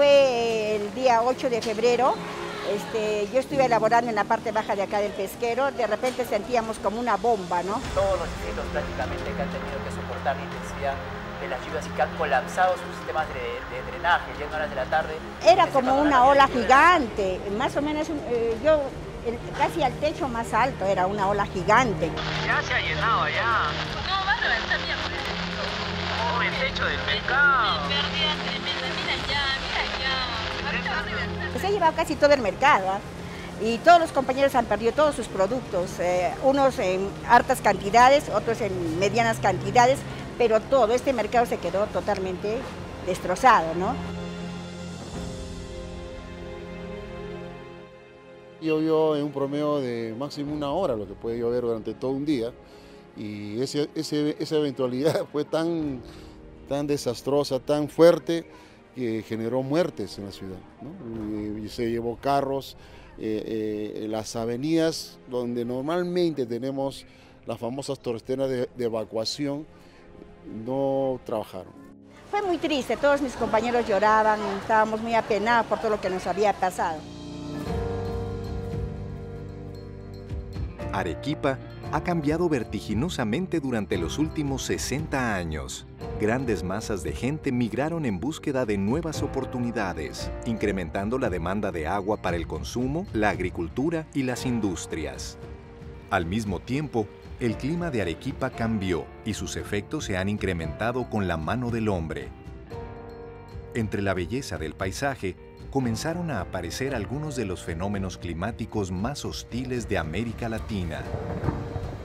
Fue el día 8 de febrero, este, yo estuve elaborando en la parte baja de acá del pesquero, de repente sentíamos como una bomba, ¿no? Todos los distritos prácticamente que han tenido que soportar la intensidad de las lluvias y que han colapsado sus sistemas de, de drenaje, llegando a horas de la tarde. Era como una ola gigante, más o menos eh, yo el, casi al techo más alto era una ola gigante. Ya se ha llenado ya. No, va a reventar. Oh, el techo del mercado. Se ha llevado casi todo el mercado ¿ah? y todos los compañeros han perdido todos sus productos, eh, unos en hartas cantidades, otros en medianas cantidades, pero todo este mercado se quedó totalmente destrozado, ¿no? Llovió en un promedio de máximo una hora, lo que puede llover durante todo un día, y ese- esa eventualidad fue tan, tan desastrosa, tan fuerte, que generó muertes en la ciudad. ¿no? Y, y se llevó carros, eh, eh, las avenidas donde normalmente tenemos las famosas torstenas de, de evacuación, no trabajaron. Fue muy triste, todos mis compañeros lloraban, estábamos muy apenados por todo lo que nos había pasado. Arequipa ha cambiado vertiginosamente durante los últimos 60 años. Grandes masas de gente migraron en búsqueda de nuevas oportunidades, incrementando la demanda de agua para el consumo, la agricultura y las industrias. Al mismo tiempo, el clima de Arequipa cambió y sus efectos se han incrementado con la mano del hombre. Entre la belleza del paisaje, comenzaron a aparecer algunos de los fenómenos climáticos más hostiles de América Latina.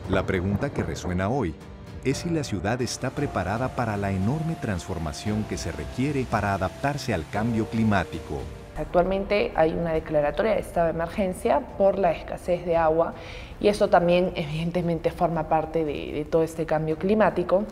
La pregunta que resuena hoy es si la ciudad está preparada para la enorme transformación que se requiere para adaptarse al cambio climático. Actualmente hay una declaratoria de estado de emergencia por la escasez de agua y eso también evidentemente forma parte de, todo este cambio climático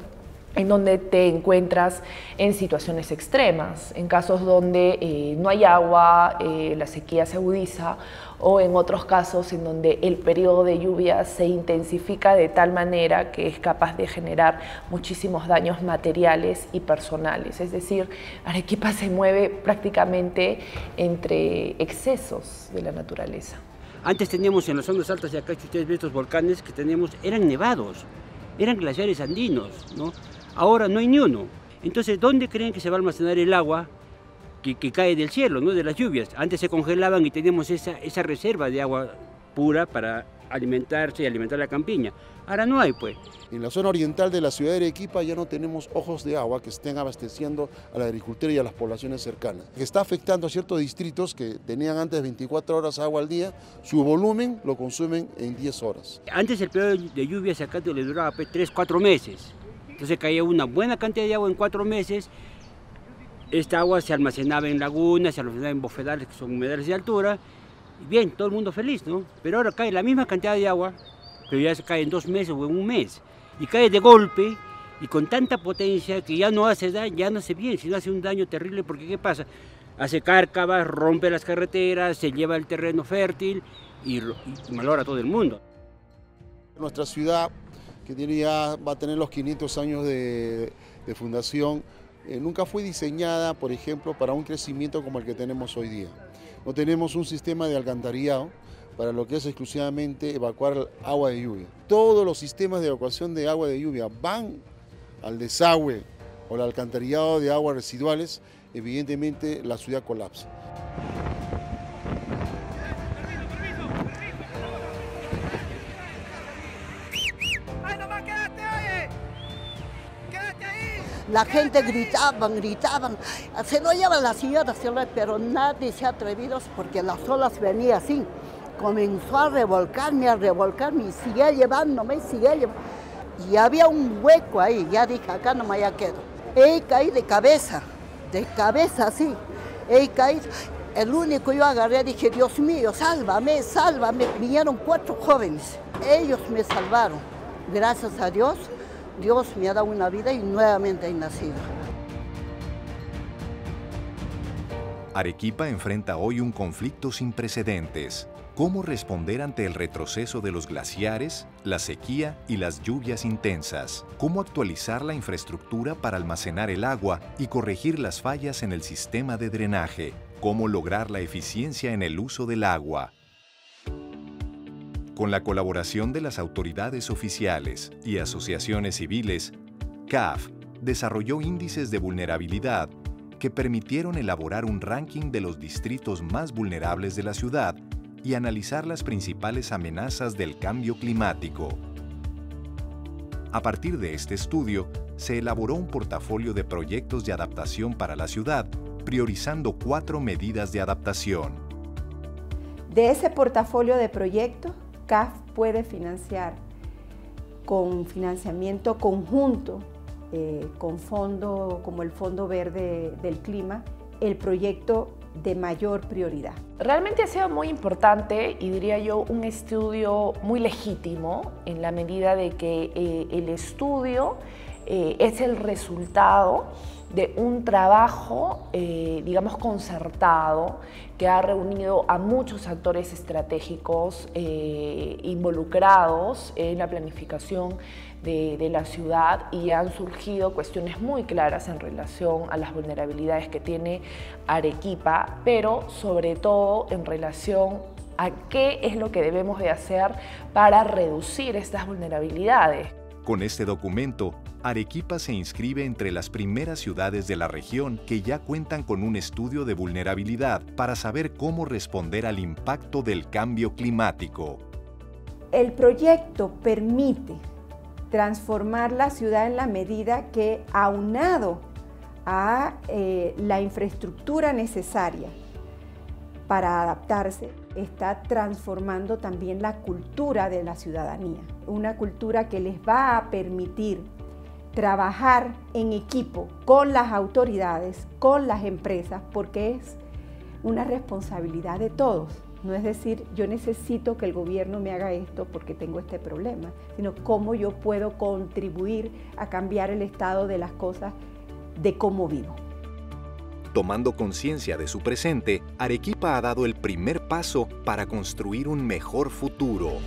en donde te encuentras en situaciones extremas, en casos donde eh, no hay agua, eh, la sequía se agudiza, o en otros casos en donde el periodo de lluvia se intensifica de tal manera que es capaz de generar muchísimos daños materiales y personales. Es decir, Arequipa se mueve prácticamente entre excesos de la naturaleza. Antes teníamos en las zonas altas de acá, si ustedes ven estos volcanes que teníamos, eran nevados, eran glaciares andinos, ¿no? Ahora no hay ni uno. Entonces, ¿dónde creen que se va a almacenar el agua que, que cae del cielo, ¿no? de las lluvias? Antes se congelaban y teníamos esa, esa reserva de agua pura para alimentarse y alimentar la campiña. Ahora no hay, pues. En la zona oriental de la ciudad de Arequipa ya no tenemos ojos de agua que estén abasteciendo a la agricultura y a las poblaciones cercanas. Está afectando a ciertos distritos que tenían antes 24 horas agua al día, su volumen lo consumen en 10 horas. Antes el periodo de lluvias acá le duraba pues, 3, 4 meses. Entonces caía una buena cantidad de agua en 4 meses. Esta agua se almacenaba en lagunas, se almacenaba en bofedales, que son humedales de altura. Bien, todo el mundo feliz, ¿no? Pero ahora cae la misma cantidad de agua, pero ya se cae en dos meses o en un mes. Y cae de golpe y con tanta potencia que ya no hace daño, ya no hace bien, sino hace un daño terrible porque ¿qué pasa? Hace cárcavas, rompe las carreteras, se lleva el terreno fértil y, y malora a todo el mundo. Nuestra ciudad, que tiene ya, va a tener los 500 años de, fundación, eh, nunca fue diseñada, por ejemplo, para un crecimiento como el que tenemos hoy día. No tenemos un sistema de alcantarillado para lo que es exclusivamente evacuar agua de lluvia. Todos los sistemas de evacuación de agua de lluvia van al desagüe o al alcantarillado de aguas residuales, evidentemente la ciudad colapsa. La gente gritaban, gritaban, se lo llevan las señoras, pero nadie se ha atrevido porque las olas venían así. Comenzó a revolcarme, a revolcarme y seguía llevándome, seguía llevándome. Y había un hueco ahí, ya dije, acá no me ya quedo. He caído de cabeza, de cabeza así, he caído. El único yo agarré, dije, Dios mío, sálvame, sálvame. Vinieron cuatro jóvenes, ellos me salvaron. Gracias a Dios, Dios me ha dado una vida y nuevamente he nacido. Arequipa enfrenta hoy un conflicto sin precedentes. ¿Cómo responder ante el retroceso de los glaciares, la sequía y las lluvias intensas? ¿Cómo actualizar la infraestructura para almacenar el agua y corregir las fallas en el sistema de drenaje? ¿Cómo lograr la eficiencia en el uso del agua? Con la colaboración de las autoridades oficiales y asociaciones civiles, CAF desarrolló índices de vulnerabilidad que permitieron elaborar un ranking de los distritos más vulnerables de la ciudad y analizar las principales amenazas del cambio climático. A partir de este estudio, se elaboró un portafolio de proyectos de adaptación para la ciudad, priorizando cuatro medidas de adaptación. De ese portafolio de proyectos, CAF puede financiar con financiamiento conjunto eh, con fondo como el Fondo Verde del Clima, el proyecto de mayor prioridad. Realmente ha sido muy importante y diría yo un estudio muy legítimo en la medida de que eh, el estudio eh, es el resultado de un trabajo, digamos, concertado que ha reunido a muchos actores estratégicos involucrados en la planificación de, la ciudad y han surgido cuestiones muy claras en relación a las vulnerabilidades que tiene Arequipa, pero sobre todo en relación a qué es lo que debemos de hacer para reducir estas vulnerabilidades. Con este documento, Arequipa se inscribe entre las primeras ciudades de la región que ya cuentan con un estudio de vulnerabilidad para saber cómo responder al impacto del cambio climático. El proyecto permite transformar la ciudad en la medida que, aunado a eh, la infraestructura necesaria para adaptarse, está transformando también la cultura de la ciudadanía. Una cultura que les va a permitir trabajar en equipo con las autoridades, con las empresas, porque es una responsabilidad de todos. No es decir, yo necesito que el gobierno me haga esto porque tengo este problema, sino cómo yo puedo contribuir a cambiar el estado de las cosas de cómo vivo. Tomando conciencia de su presente, Arequipa ha dado el primer paso para construir un mejor futuro.